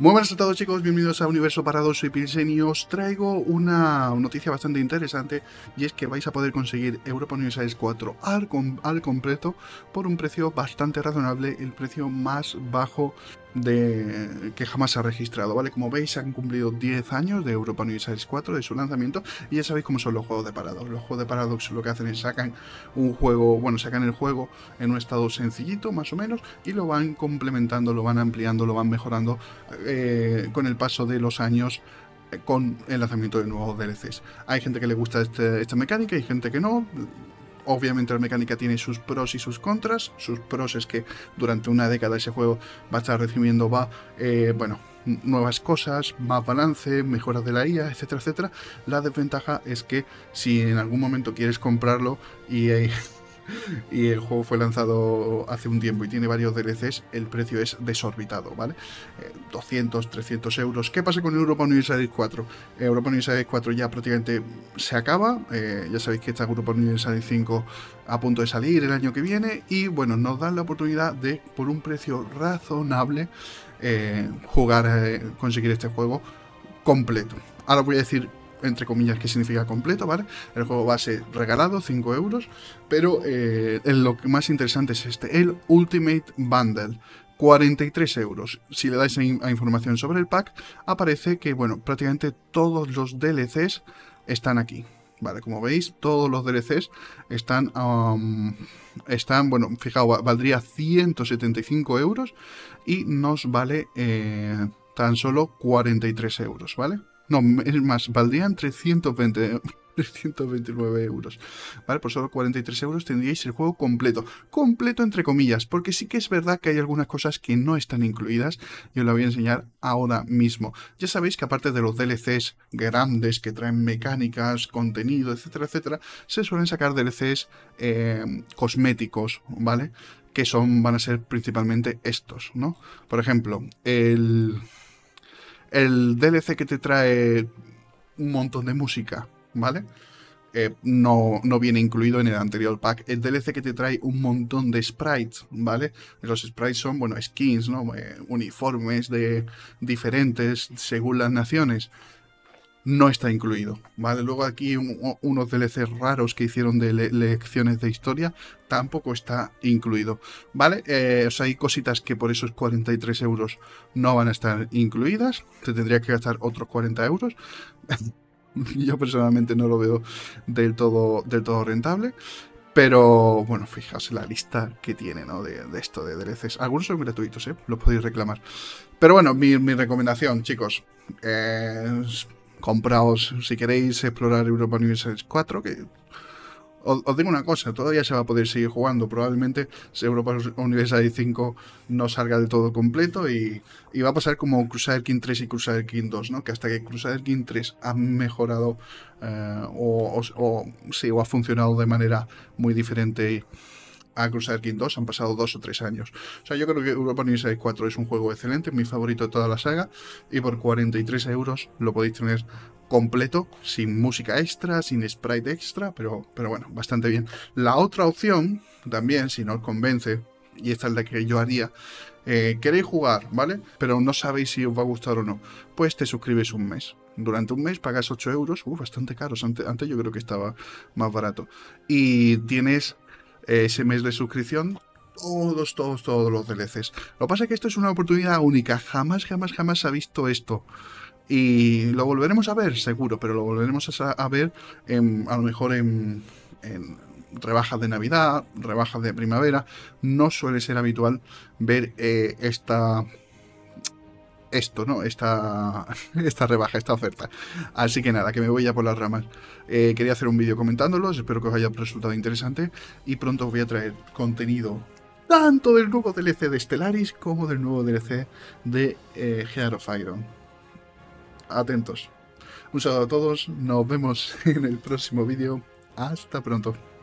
Muy buenas a todos chicos, bienvenidos a Universo Parado, soy Pilsen y os traigo una noticia bastante interesante y es que vais a poder conseguir Europa Universalis 4 al, al completo por un precio bastante razonable, el precio más bajo que jamás se ha registrado, ¿vale? Como veis, han cumplido 10 años de Europa Universalis 4, de su lanzamiento, y ya sabéis cómo son los juegos de Paradox. Los juegos de Paradox lo que hacen es sacan un juego, bueno, sacan el juego en un estado sencillito, más o menos, y lo van complementando, lo van ampliando, lo van mejorando eh, con el paso de los años eh, con el lanzamiento de nuevos DLCs. Hay gente que le gusta este, esta mecánica y gente que no. Obviamente la mecánica tiene sus pros y sus contras. Sus pros es que durante una década ese juego va a estar recibiendo, va, eh, bueno, nuevas cosas, más balance, mejoras de la IA, etcétera, etcétera. La desventaja es que si en algún momento quieres comprarlo y y el juego fue lanzado hace un tiempo y tiene varios DLCs, el precio es desorbitado, ¿vale? 200, eh, 300 euros. ¿Qué pasa con Europa Universalis 4? Europa Universalis 4 ya prácticamente se acaba, eh, ya sabéis que está Europa Universalis 5 a punto de salir el año que viene y bueno, nos dan la oportunidad de, por un precio razonable, eh, jugar, conseguir este juego completo. Ahora voy a decir entre comillas, que significa completo, ¿vale? El juego base regalado, 5 euros, pero eh, lo más interesante es este, el Ultimate Bundle. 43 euros. Si le dais a, información sobre el pack, aparece que, bueno, prácticamente todos los DLCs están aquí. Vale, como veis, todos los DLCs están, um, están bueno, fijaos, valdría 175 euros y nos vale eh, tan solo 43 euros, ¿vale? No, es más, valdrían 320, 329 euros. ¿Vale? Por solo 43 euros tendríais el juego completo. Completo entre comillas, porque sí que es verdad que hay algunas cosas que no están incluidas y os la voy a enseñar ahora mismo. Ya sabéis que aparte de los DLCs grandes que traen mecánicas, contenido, etcétera, etcétera, se suelen sacar DLCs eh, cosméticos, ¿vale? Que son, van a ser principalmente estos, ¿no? Por ejemplo, el el DLC que te trae un montón de música, ¿vale? Eh, no, no, viene incluido en el anterior pack. El DLC que te trae un montón de sprites, ¿vale? Los sprites son, bueno, skins, ¿no? Eh, uniformes de diferentes según las naciones no está incluido, ¿vale? Luego aquí unos DLCs raros que hicieron de lecciones de historia tampoco está incluido, ¿vale? Eh, o sea, hay cositas que por esos 43 euros no van a estar incluidas, te tendría que gastar otros 40 euros. Yo personalmente no lo veo del todo, del todo rentable. Pero bueno, fijaos la lista que tiene, ¿no? De, esto, de DLCs. Algunos son gratuitos, ¿eh? Los podéis reclamar. Pero bueno, mi, mi recomendación, chicos. Eh, compraos, si queréis explorar Europa Universalis 4, que os, digo una cosa, todavía se va a poder seguir jugando. Probablemente Europa Universalis 5 no salga del todo completo y, va a pasar como Crusader King 3 y Crusader King 2, ¿no? Que hasta que Crusader King 3 ha mejorado eh, o, o, o ha funcionado de manera muy diferente a Crusader King 2 han pasado dos o tres años. O sea, yo creo que Europa Universalis 4 es un juego excelente, mi favorito de toda la saga, y por 43 euros lo podéis tener completo, sin música extra, sin sprite extra, pero, pero bueno, bastante bien. La otra opción, también, si no os convence, y esta es la que yo haría, eh, queréis jugar, ¿vale? Pero no sabéis si os va a gustar o no, pues te suscribes un mes. Durante un mes pagas 8 euros, uh, bastante caros, antes, antes yo creo que estaba más barato. Y tienes ese mes de suscripción todos, todos, todos los DLCs. Lo que pasa es que esto es una oportunidad única. Jamás, jamás, jamás ha visto esto. Y lo volveremos a ver, seguro, pero lo volveremos a, ver a lo mejor en, rebajas de Navidad, rebajas de primavera. No suele ser habitual ver eh, esta esto, ¿no? Esta, esta rebaja, esta oferta. Así que nada, que me voy ya por las ramas. Eh, quería hacer un vídeo comentándolos, espero que os haya resultado interesante y pronto os voy a traer contenido tanto del nuevo DLC de Stellaris como del nuevo DLC de eh, Heart of Iron. Atentos. Un saludo a todos, nos vemos en el próximo vídeo. Hasta pronto.